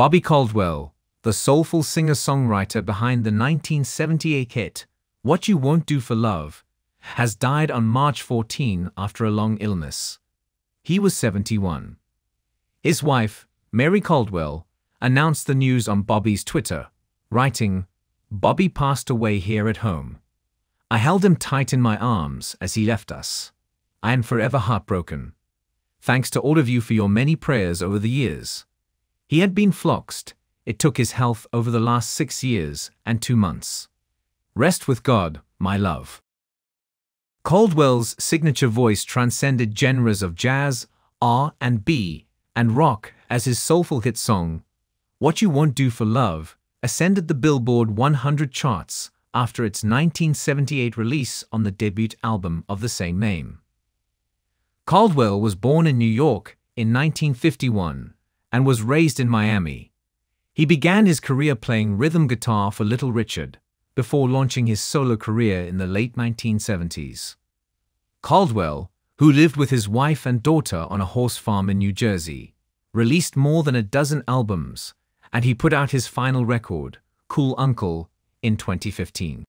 Bobby Caldwell, the soulful singer-songwriter behind the 1978 hit What You Won't Do for Love, has died on March 14 after a long illness. He was 71. His wife, Mary Caldwell, announced the news on Bobby's Twitter, writing, Bobby passed away here at home. I held him tight in my arms as he left us. I am forever heartbroken. Thanks to all of you for your many prayers over the years. He had been floxed. It took his health over the last six years and two months. Rest with God, my love. Caldwell's signature voice transcended genres of jazz, R&B, and rock as his soulful hit song, What You Won't Do for Love, ascended the Billboard 100 charts after its 1978 release on the debut album of the same name. Caldwell was born in New York in 1951 and was raised in Miami. He began his career playing rhythm guitar for Little Richard, before launching his solo career in the late 1970s. Caldwell, who lived with his wife and daughter on a horse farm in New Jersey, released more than a dozen albums, and he put out his final record, Cool Uncle, in 2015.